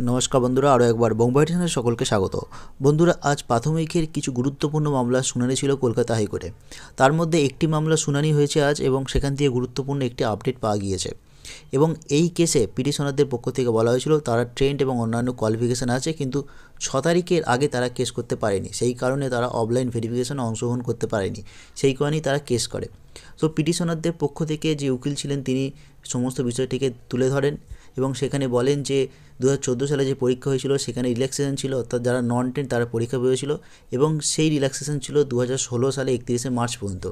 নমস্কার বন্ধুরা, আরও একবার বোম্বাই চ্যানেলে সকলকে স্বাগত। বন্ধুরা, আজ প্রাথমিকের কিছু গুরুত্বপূর্ণ মামলা শুনানি ছিল কলকাতা হাইকোর্টে। তার মধ্যে একটি মামলা শুনানি হয়েছে আজ এবং সেখান থেকে গুরুত্বপূর্ণ একটি আপডেট পাওয়া গিয়েছে। এবং এই কেসে পিটিশনারদের পক্ষ থেকে বলা হয়েছিল, তারা ট্রেন্ড এবং অন্যান্য কোয়ালিফিকেশান আছে, কিন্তু ছ তারিখের আগে তারা কেস করতে পারেনি। সেই কারণে তারা অফলাইন ভেরিফিকেশনে অংশগ্রহণ করতে পারেনি। সেই কারণেই তারা কেস করে। তো পিটিশনারদের পক্ষ থেকে যে উকিল ছিলেন, তিনি সমস্ত বিষয়টিকে তুলে ধরেন। এবং সেখানে বলেন যে দু হাজার চোদ্দ সালে যে পরীক্ষা হয়েছিল, সেখানে রিল্যাক্সেশন ছিল, অর্থাৎ যারা নন টেন তারা পরীক্ষা পেয়েছিল এবং সেই রিল্যাক্সেশন ছিল দু হাজার ষোলো সালে একত্রিশে মার্চ পর্যন্ত।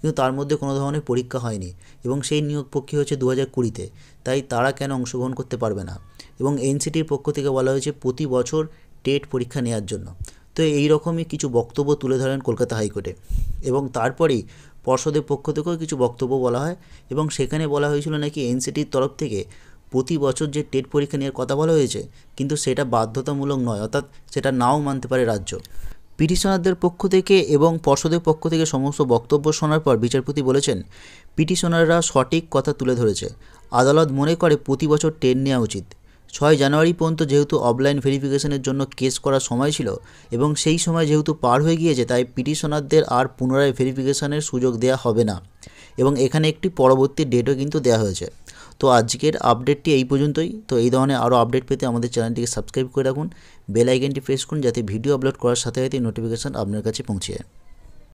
কিন্তু তার মধ্যে কোনো ধরনের পরীক্ষা হয়নি এবং সেই নিয়োগ পক্ষে হচ্ছে দু হাজার কুড়িতে। তাই তারা কেন অংশগ্রহণ করতে পারবে না? এবং এনসিটির পক্ষ থেকে বলা হয়েছে প্রতি বছর টেট পরীক্ষা নেওয়ার জন্য। তো এই রকমই কিছু বক্তব্য তুলে ধরেন কলকাতা হাইকোর্টে। এবং তারপরেই পর্ষদের পক্ষ থেকেও কিছু বক্তব্য বলা হয় এবং সেখানে বলা হয়েছিল নাকি এনসিটির তরফ থেকে প্রতি বছর যে টেট পরীক্ষা নেওয়ার কথা বলা হয়েছে, কিন্তু সেটা বাধ্যতামূলক নয়, অর্থাৎ সেটা নাও মানতে পারে রাজ্য। পিটিশনারদের পক্ষ থেকে এবং পর্ষদের পক্ষ থেকে সমস্ত বক্তব্য শোনার পর বিচারপতি বলেছেন, পিটিশনাররা সঠিক কথা তুলে ধরেছে। আদালত মনে করে প্রতি বছর টেন নেওয়া উচিত। ছয় জানুয়ারি পর্যন্ত যেহেতু অফলাইন ভেরিফিকেশনের জন্য কেস করার সময় ছিল এবং সেই সময় যেহেতু পার হয়ে গিয়েছে, তাই পিটিশনারদের আর পুনরায় ভেরিফিকেশনের সুযোগ দেওয়া হবে না। এবং এখানে একটি পরবর্তী ডেটও কিন্তু দেওয়া হয়েছে। তো আজকের আপডেটটি এই পর্যন্তই। তো এই ধরনের আরও আপডেট পেতে আমাদের চ্যানেলটিকে সাবস্ক্রাইব করে রাখুন বেল আইকনটি প্রেস করুন, যাতে ভিডিও আপলোড করার সাথে সাথে নোটিফিকেশান আপনার কাছে পৌঁছে যায়।